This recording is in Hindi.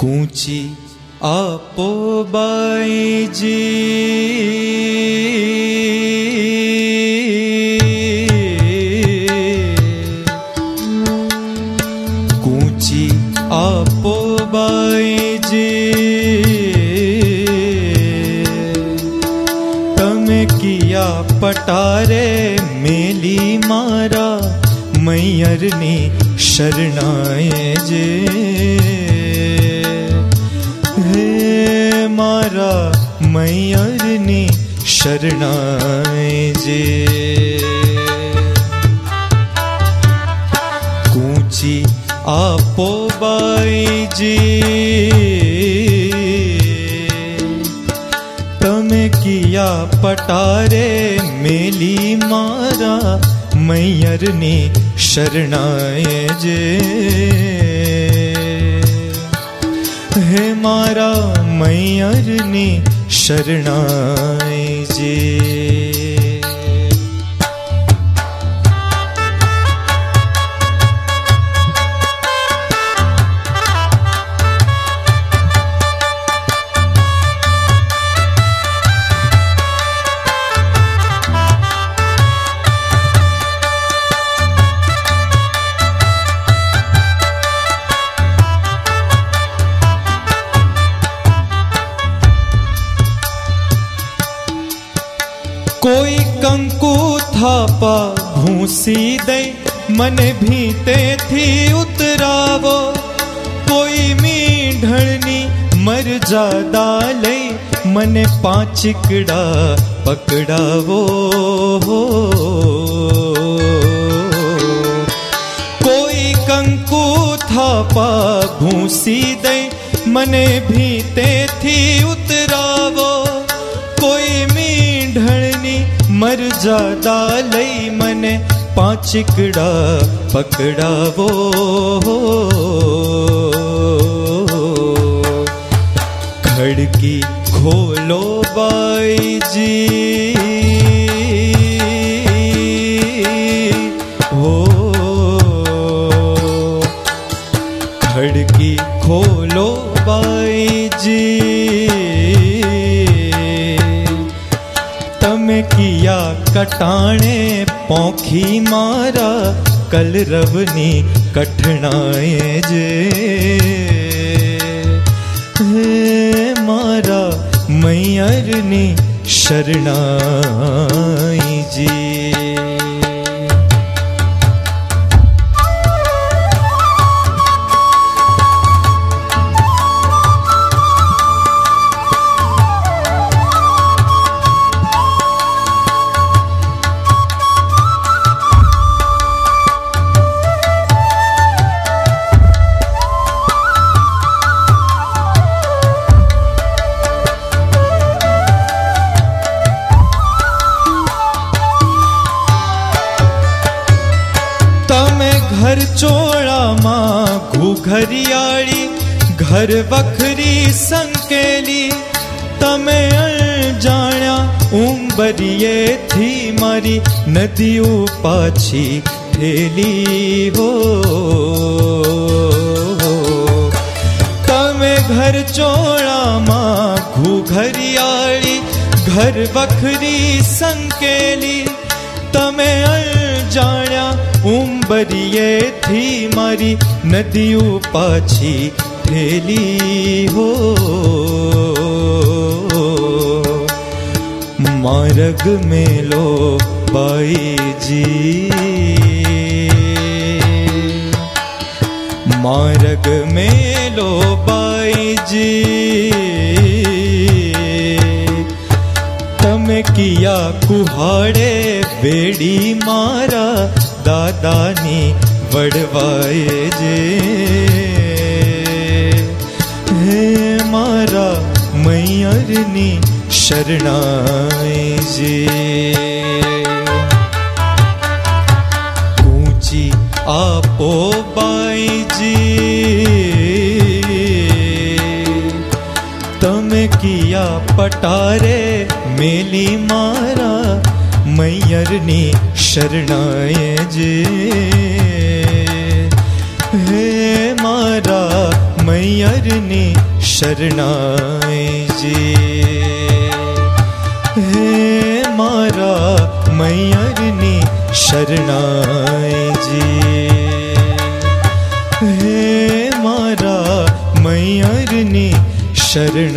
कूची आपो बाई जी कूची आपो बाई जी तम किया पटारे, मेली मारा मैयरनी शरणाए जे। हमारा मैयरनी शरणाए जे। कूची आपो बाई जी। तमें किया पटारे मेली मारा मैयरनी शरणाए जे। हे मारा मैयर ने शरणाए जी। कोई कंकु थापा भूसी दे, मन भीते थी उतरावो। कोई मीढ़नी मर जा दाले मन पांचिकड़ा पकड़ावो। कोई कंकु थापा भूसी दे, मन भीते थी उतरावो। મરજાદા લઈ મને પાંચીકડા પકડાવો ખડકી ખોલો બાઈજી હો ખડકી ખોલો બાઈજી तम किया कटाणे पोखी मारा कलरवनी कठिनाए जे। मारा मैयरनी शरणाई जी। चोड़ा माँ घूघरियाड़ी घर वखरी संकेली। तमे जाण्या, उंबरिये थी मारी। नदियों पाछी ठेली हो। तमे घर चोड़ा माँ घूघरियाड़ी घर वखरी संकेली। ઉંબરીએથી મારી નદીઓ પાછી થેલી હો માર્ગ મેલો બાઈજી માર્ગ મેલો બાઈજી તમે કિયા કુહાડે બેડી મારા દાદાની વડવાએ જે હે મારા મૈયરની શરણાએ જે ઊંચી આપો બાઈજી તમે કિયા પટારે મેલી મારા मैयर्णि शरणाय जे। हे मारा मैयर्णि मैरी शरणे हारा मैरी शरणा जी। मैरी शरणा जि मैरी शरण